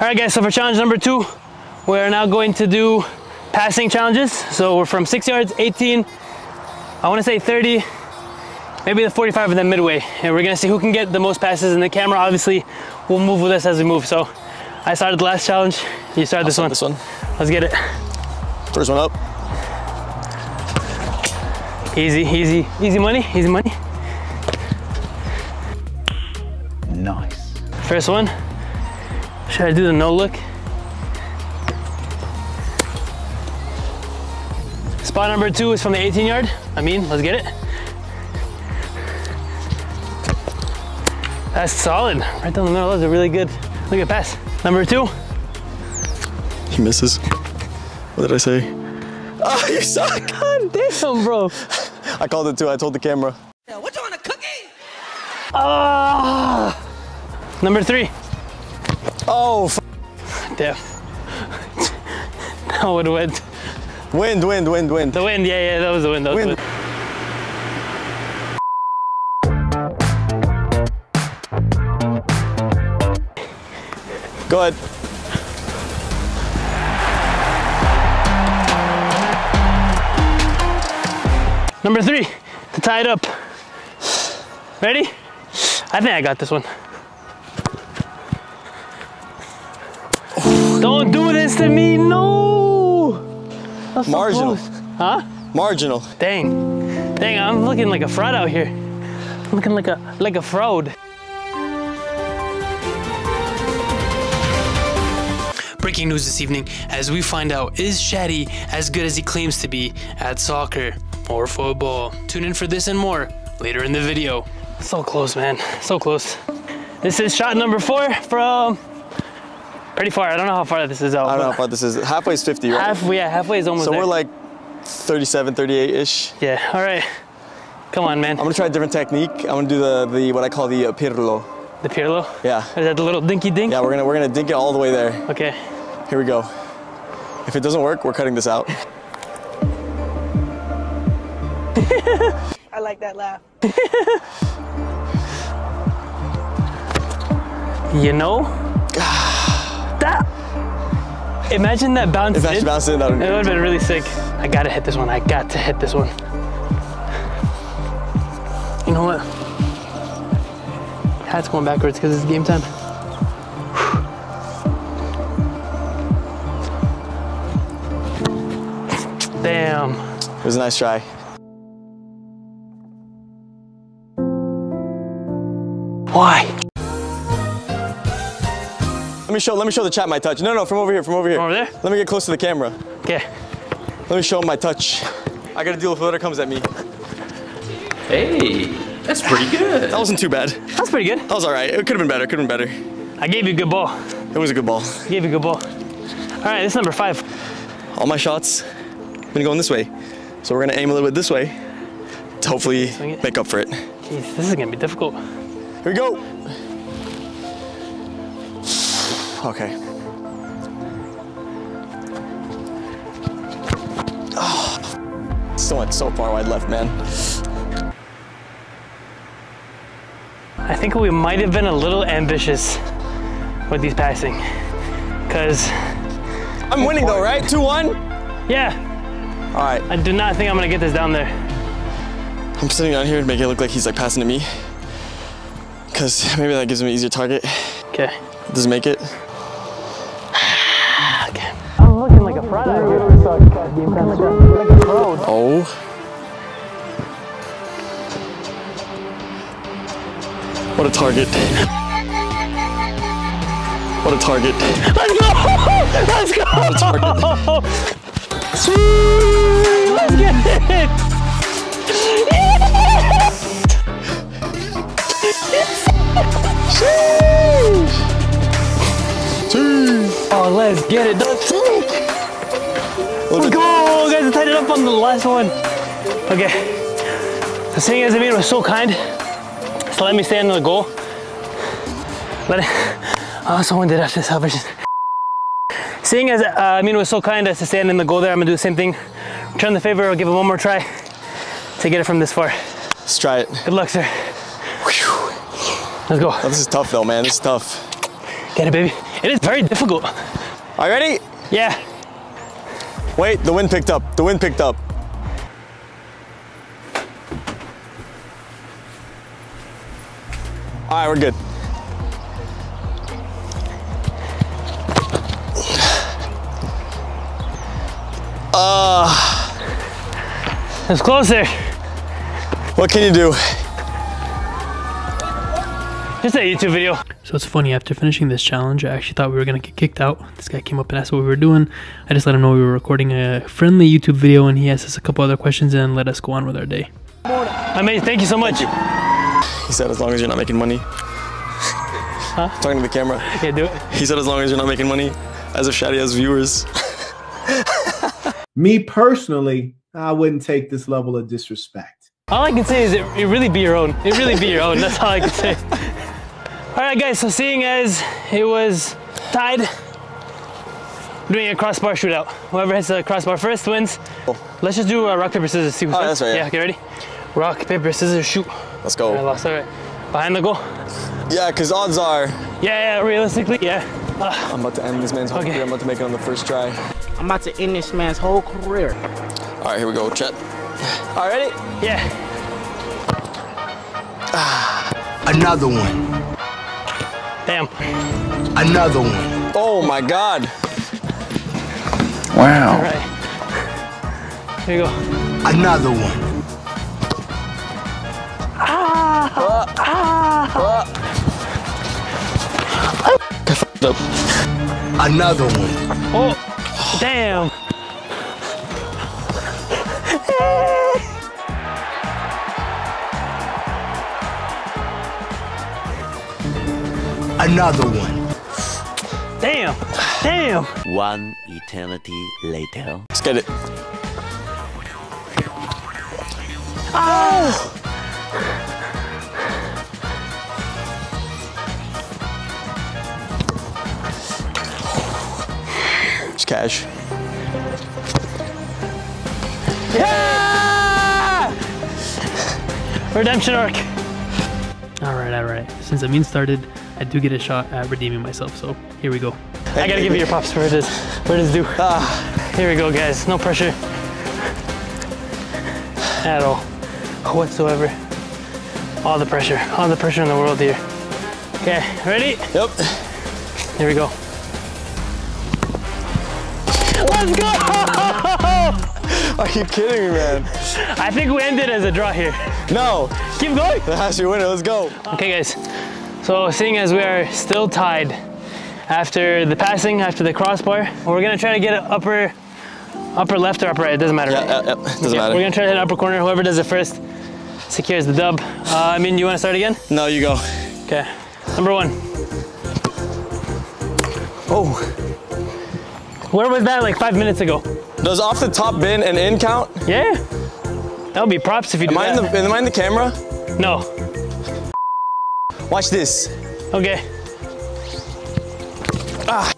All right, guys, so for challenge number two, we're now going to do passing challenges. So we're from six yards, 18, I wanna say 30, maybe the 45 and then midway. And we're gonna see who can get the most passes and the camera obviously will move with us as we move. So I started the last challenge, you started this one. This one. Let's get it. First one up. Easy, easy, easy money, easy money. Nice. First one. Should I do the no look? Spot number two is from the 18 yard. I mean, let's get it. That's solid. Right down the middle. That was a really good, look at pass. Number two. He misses. What did I say? Ah, you suck. God damn, bro. I called it too. I told the camera. What you want, a cookie? Ah. Number three. Oh, f Damn. that would went. wind, wind, wind, wind. The wind, yeah, yeah, that was the wind. That was the Wind. wind. Go ahead. Number three, to tie it up. Ready? I think I got this one. Don't do this to me, no! That's Marginal. close. Huh? Marginal. Dang. Dang, I'm looking like a fraud out here. I'm looking like a like a fraud. Breaking news this evening as we find out is Shadi as good as he claims to be at soccer or football? Tune in for this and more later in the video. So close, man. So close. This is shot number four from pretty far. I don't know how far this is out. I don't know how far this is. Halfway is 50, right? Half, yeah, halfway is almost so there. we're like 37, 38-ish. yeah, all right. Come on, man. I'm gonna try a different technique. I'm gonna do the, the what I call the uh, pirlo. The Pirlo? Yeah. Is that the little dinky dink? Yeah, we're gonna we're gonna dink it all the way there. Okay. Here we go. If it doesn't work, we're cutting this out. I like that laugh. You know? That. Imagine that bounce If that's in. bouncing, that It would would have been really sick. I gotta hit this one. I got to hit this one. You know what? Hat's going backwards because it's game time. Damn. It was a nice try. Let me show let me show the chat my touch. No, no, from over here, from over here. Over there? Let me get close to the camera. Okay. Let me show them my touch. I gotta deal with whatever comes at me. Hey, that's pretty good. That wasn't too bad. That's pretty good. That was all right. It could have been better. Could have been better. I gave you a good ball. It was a good ball. I gave you a good ball. All right, this is number five. All my shots been going this way, so we're gonna aim a little bit this way to hopefully make up for it. Jeez, this is gonna be difficult. Here we go. Okay. Oh, still went so far wide left, man. I think we might have been a little ambitious with these passing. Cause I'm winning though, right? 2-1? yeah, All right. I do not think I'm gonna get this down there. I'm sitting down here to make it look like he's like passing to me. Cause maybe that gives him an easier target. Okay. Does it make it? Oh. What a target. What a target. Let's go! Let's go! What a target. Sweet! Let's get it! Oh, let's get it. Let's go! Guys, I tied it up on the last one. Okay. So seeing as Ameen was so kind to let me stand in the goal, let it, oh, someone did after salvation. Seeing as uh, Ameen was so kind as to stand in the goal there, I'm gonna do the same thing. Return the favor, I'll give it one more try to get it from this far. Let's try it. Good luck, sir. Let's go. Oh, this is tough though, man. This is tough. Get it, baby. It is very difficult. Are you ready? Yeah. Wait, the wind picked up. The wind picked up. All right, we're good. Uh. It's closer. What can you do? Just a YouTube video. So it's funny, after finishing this challenge, I actually thought we were gonna get kicked out. This guy came up and asked what we were doing. I just let him know we were recording a friendly YouTube video and he asked us a couple other questions and let us go on with our day. Amazing, thank you so much. He said, as long as you're not making money. Talking to the camera. Yeah, do it. He said, as long as you're not making money, as if Shadi has viewers. Me personally, I wouldn't take this level of disrespect. All I can say is it, it really be your own. It really be your own. That's all I can say. All right, guys. So seeing as it was tied, we're doing a crossbar shootout. Whoever hits the crossbar first wins. Let's just do uh, rock paper scissors. See who Oh, starts. that's right, yeah. Yeah. Get ready. Rock paper scissors shoot. Let's I go. lost. All right. Behind the goal. Yeah, because odds are Yeah, yeah. Realistically, yeah. I'm about to end this man's whole Okay. career. I'm about to make it on the first try. I'm about to end this man's whole career. All right, here we go, Chet. All right, ready? Yeah. Another one. Damn. Another one. Oh my God. Wow. right. Here you go. Another one. Ah. Ah. Ah. Up. Another one. Oh, damn. Another one. Damn. Damn. One eternity later. Let's get it. Ah. It's cash. Yeah! Redemption arc. All right, all right. Since Ameen started, I do get a shot at redeeming myself. So here we go. I gotta give you your props for it is for it is due. Ah. Here we go, guys. No pressure at all, whatsoever. All the pressure, all the pressure in the world here. Okay, ready? Yep. Here we go. Let's go! Are you kidding me, man? I think we ended as a draw here. No. Keep going. That has to be a winner. Let's go. Okay, guys. So seeing as we are still tied after the passing, after the crossbar, we're gonna try to get an upper, upper left or upper right. It doesn't matter. Yeah, yeah, yeah. Doesn't Yeah, matter. We're gonna try to hit upper corner. Whoever does it first secures the dub. Uh, I mean, you wanna start again? No, you go. Okay. Number one. Oh. Where was that like five minutes ago? Does off the top bin and in count? Yeah. That would be props if you do Am I in that. the, am I in the camera? No. Watch this. Okay. Ah.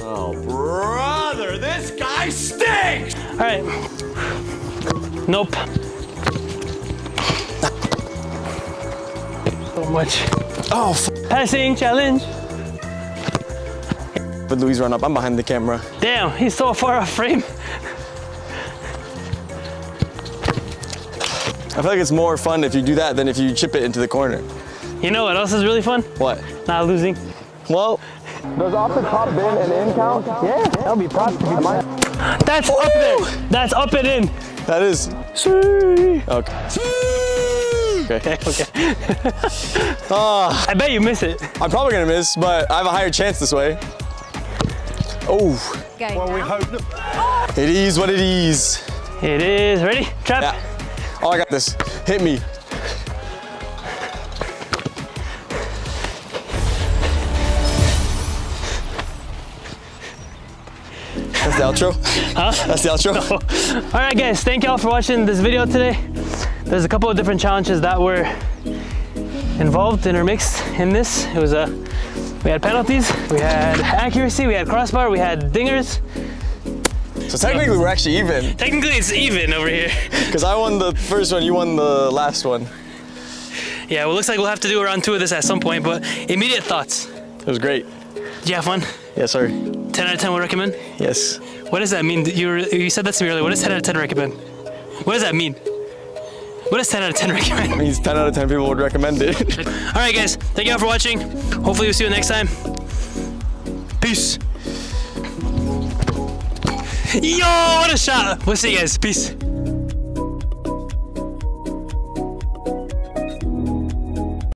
Oh, brother, this guy stinks! All right. Nope. So much. Oh, f- Passing challenge. but Louis run up. I'm behind the camera. Damn, he's so far off frame. I feel like it's more fun if you do that than if you chip it into the corner. You know what else is really fun? What? Not losing. Well, does off the top bin and in count? Yeah, that'll be props. That's up there. That's up and in. That is. Okay. Okay. okay. Ah, I bet you miss it. I'm probably gonna miss, but I have a higher chance this way. Oh, Well, we hope. it is what it is. It is. Ready? Trap. Yeah. Oh, I got this. Hit me. That's the outro? Huh? That's the outro? All right, guys. Thank y'all for watching this video today. There's a couple of different challenges that were involved, intermixed in this. It was a. We had penalties, we had accuracy, we had crossbar, we had dingers. So technically we're actually even, Technically, it's even over here. because I won the first one, you won the last one. Yeah, well, looks like we'll have to do a round two of this at some point, but immediate thoughts. It was great. Did you have fun? Yes, sir. 10 out of 10 would recommend? Yes. What does that mean? You, were, you said that to me earlier. What does 10 out of 10 recommend? What does that mean? What does 10 out of 10 recommend? It means 10 out of 10 people would recommend it. All right, guys. Thank you all for watching. Hopefully, we'll see you next time. Peace. Yo, what a shot. We'll see you guys. Peace.